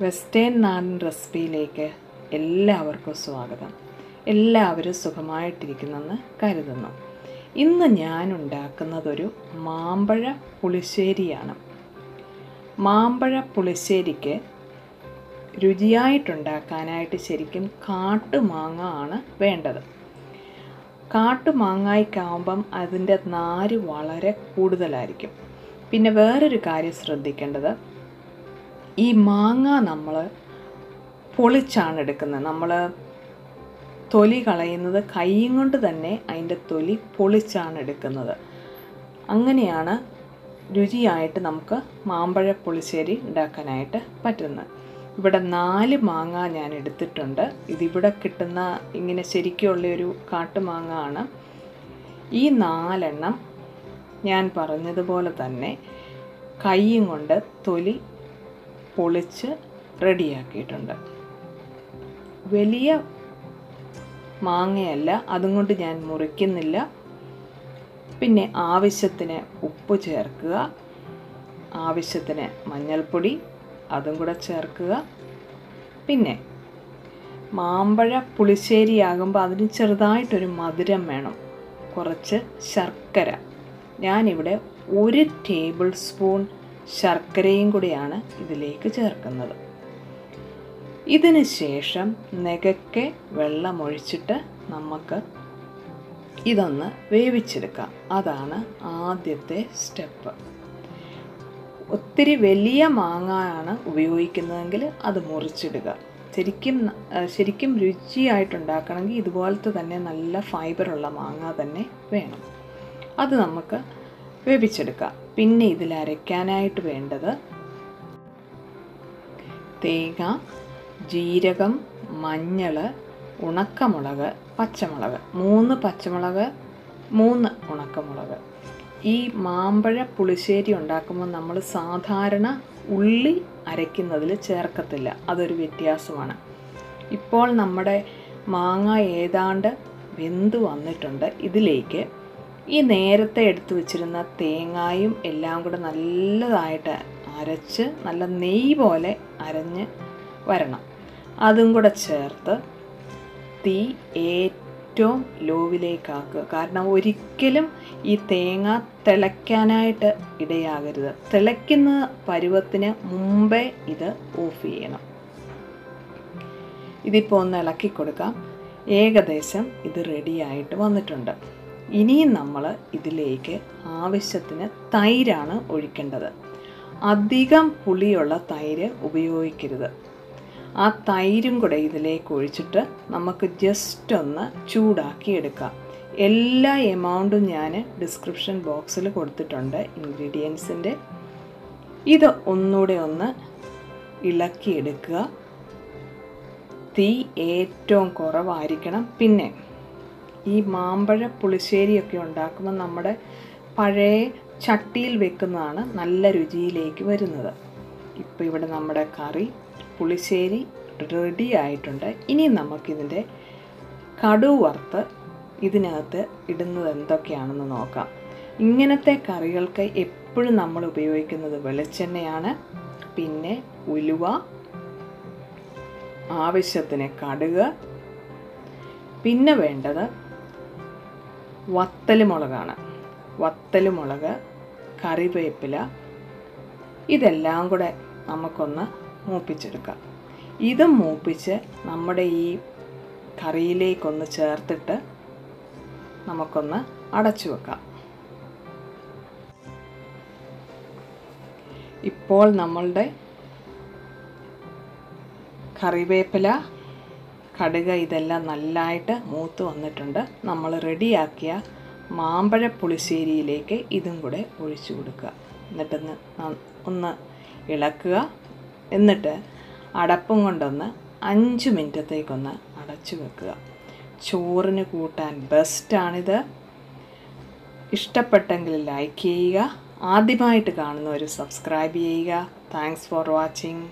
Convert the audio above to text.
Western നാടൻ റെസിപ്പിയിലേക്ക് എല്ലാവർക്കും സ്വാഗതം. എല്ലാവരും സുഖമായിട്ടിരിക്കുന്നെന്ന് കരുതുന്നു. ഇന്ന് ഞാൻ ഉണ്ടാക്കുന്നതൊരു മാമ്പഴ പുളിശ്ശേരിയാണ്. മാമ്പഴ പുളിശ്ശേരിക്ക് രുചിയായിട്ടുണ്ടാക്കാനായിട്ട് ശരിക്കും കാട്ടുമാങ്ങ ആണ് വേണ്ടത്. കാട്ടുമാങ്ങായിക്കാവുമ്പം അതിന്റെ നാര് വളരെ കൂടുതലായിരിക്കും. പിന്നെ വേറൊരു കാര്യം ശ്രദ്ധിക്കേണ്ടത് ഈ മാങ്ങ നമ്മൾ പൊളിച്ചാണ് എടുക്കുന്നത്. നമ്മൾ തൊലി കളയുന്നത് കൈയും കൊണ്ട് തന്നെ അതിന്റെ തൊലി പൊളിച്ചാണ് എടുക്കുന്നത്. അങ്ങനെയാണ് രുചിയായിട്ട് നമുക്ക് മാമ്പഴ പുളിശ്ശേരി ഉണ്ടാക്കാനായിട്ട് പറ്റുന്നത്. ഇവിടെ നാല് മാങ്ങ ഞാൻ എടുത്തിട്ടുണ്ട്. ഇതിവിടെ കിട്ടുന്ന ഇങ്ങനെ ശരിക്കുള്ള ഒരു കാട്ടുമാങ്ങ ആണ്. ഈ നാലെണ്ണം ഞാൻ പറഞ്ഞതുപോലെ തന്നെ കൈയും കൊണ്ട് തൊലി പൊളിച്ച് റെഡിയാക്കിയിട്ടുണ്ട്. വലിയ മാങ്ങയല്ല അതും കൊണ്ട് ഞാൻ മുറിക്കുന്നില്ല. പിന്നെ ആവശ്യത്തിന് ഉപ്പ് ചേർക്കുക. ആവശ്യത്തിന് മഞ്ഞൾപ്പൊടി അതും കൂടെ ചേർക്കുക. പിന്നെ മാമ്പഴ പുളിശ്ശേരി ആകുമ്പോൾ അതിന് ചെറുതായിട്ടൊരു മധുരം വേണം. കുറച്ച് ശർക്കര. ഞാനിവിടെ ഒരു ടേബിൾ സ്പൂൺ ശർക്കരയും കൂടിയാണ് ഇതിലേക്ക് ചേർക്കുന്നത്. ഇതിന് ശേഷം നെകക്കെ വെള്ളമൊഴിച്ചിട്ട് നമുക്ക് ഇതൊന്ന് വേവിച്ചെടുക്കാം. അതാണ് ആദ്യത്തെ സ്റ്റെപ്പ്. ഒത്തിരി വലിയ മാങ്ങയാണ് ഉപയോഗിക്കുന്നതെങ്കിൽ അത് മുറിച്ചിടുക. ശരിക്കും ശരിക്കും രുചിയായിട്ടുണ്ടാക്കണമെങ്കിൽ ഇതുപോലത്തെ തന്നെ നല്ല ഫൈബറുള്ള മാങ്ങ തന്നെ വേണം. അത് നമുക്ക് വേവിച്ചെടുക്കാം. പിന്നെ ഇതിൽ അരയ്ക്കാനായിട്ട് വേണ്ടത് തേങ്ങ ജീരകം മഞ്ഞൾ ഉണക്കമുളക് പച്ചമുളക്. മൂന്ന് പച്ചമുളക് മൂന്ന് ഉണക്കമുളക്. ഈ മാമ്പഴ പുളിശ്ശേരി ഉണ്ടാക്കുമ്പോൾ നമ്മൾ സാധാരണ ഉള്ളി അരയ്ക്കുന്നതിൽ ചേർക്കത്തില്ല. അതൊരു വ്യത്യാസമാണ്. ഇപ്പോൾ നമ്മുടെ മാങ്ങ ഏതാണ്ട് വെന്ത് വന്നിട്ടുണ്ട്. ഇതിലേക്ക് ഈ നേരത്തെ എടുത്തു വെച്ചിരുന്ന തേങ്ങായും എല്ലാം കൂടെ നല്ലതായിട്ട് അരച്ച് നല്ല നെയ്യ് പോലെ അരഞ്ഞ് വരണം. അതും കൂടെ ചേർത്ത് തീ ഏറ്റവും ലോവിലേക്കാക്കുക കാരണം ഒരിക്കലും ഈ തേങ്ങ തിളയ്ക്കാനായിട്ട് ഇടയാകരുത്. തിളയ്ക്കുന്ന പരുവത്തിന് മുമ്പേ ഇത് ഓഫ് ചെയ്യണം. ഇതിപ്പോൾ ഒന്ന് ഇളക്കി കൊടുക്കാം. ഏകദേശം ഇത് റെഡിയായിട്ട് വന്നിട്ടുണ്ട്. ഇനിയും നമ്മൾ ഇതിലേക്ക് ആവശ്യത്തിന് തൈരാണ് ഒഴിക്കേണ്ടത്. അധികം പുളിയുള്ള തൈര് ഉപയോഗിക്കരുത്. ആ തൈരും കൂടെ ഇതിലേക്ക് ഒഴിച്ചിട്ട് നമുക്ക് ജസ്റ്റ് ഒന്ന് ചൂടാക്കി എടുക്കാം. എല്ലാ എമൗണ്ടും ഞാൻ ഡിസ്ക്രിപ്ഷൻ ബോക്സിൽ കൊടുത്തിട്ടുണ്ട് ഇൻഗ്രീഡിയൻസിന്റെ. ഇത് ഒന്നുകൂടെ ഒന്ന് ഇളക്കിയെടുക്കുക. തീ ഏറ്റവും കുറവായിരിക്കണം. പിന്നെ ഈ മാമ്പഴ പുളിശ്ശേരിയൊക്കെ ഉണ്ടാക്കുമ്പോൾ നമ്മുടെ പഴയ ചട്ടിയിൽ വെക്കുന്നതാണ് നല്ല രുചിയിലേക്ക് വരുന്നത്. ഇപ്പോൾ ഇവിടെ നമ്മുടെ കറി പുളിശ്ശേരി റെഡി ആയിട്ടുണ്ട്. ഇനി നമുക്കിതിന്റെ കടു വറുത്ത് ഇതിനകത്ത് ഇടുന്നത് എന്തൊക്കെയാണെന്ന് നോക്കാം. ഇങ്ങനത്തെ കറികൾക്ക് എപ്പോഴും നമ്മൾ ഉപയോഗിക്കുന്നത് വെളിച്ചെണ്ണയാണ്. പിന്നെ ഉലുവ ആവശ്യത്തിന് കടുക് പിന്നെ വേണ്ടത് വത്തൽ മുളകാണ് വത്തൽ മുളക് കറിവേപ്പില ഇതെല്ലാം കൂടെ നമുക്കൊന്ന് മൂപ്പിച്ചെടുക്കാം. ഇത് മൂപ്പിച്ച് നമ്മുടെ ഈ കറിയിലേക്കൊന്ന് ചേർത്തിട്ട് നമുക്കൊന്ന് അടച്ചു വെക്കാം. ഇപ്പോൾ നമ്മളുടെ കറിവേപ്പില കടുക് ഇതെല്ലാം നല്ലതായിട്ട് മൂത്ത് വന്നിട്ടുണ്ട്. നമ്മൾ റെഡിയാക്കിയ മാമ്പഴ പുളിശ്ശേരിയിലേക്ക് ഇതും കൂടെ ഒഴിച്ചു കൊടുക്കുക. എന്നിട്ടൊന്ന് ഒന്ന് ഇളക്കുക. എന്നിട്ട് അടപ്പും കൊണ്ടൊന്ന് അഞ്ച് മിനിറ്റത്തേക്കൊന്ന് അടച്ചു വെക്കുക. ചോറിന് കൂട്ടാൻ ബെസ്റ്റാണിത് ഇഷ്ടപ്പെട്ടെങ്കിൽ ലൈക്ക് ചെയ്യുക. ആദ്യമായിട്ട് കാണുന്നവർ സബ്സ്ക്രൈബ് ചെയ്യുക. Thanks for watching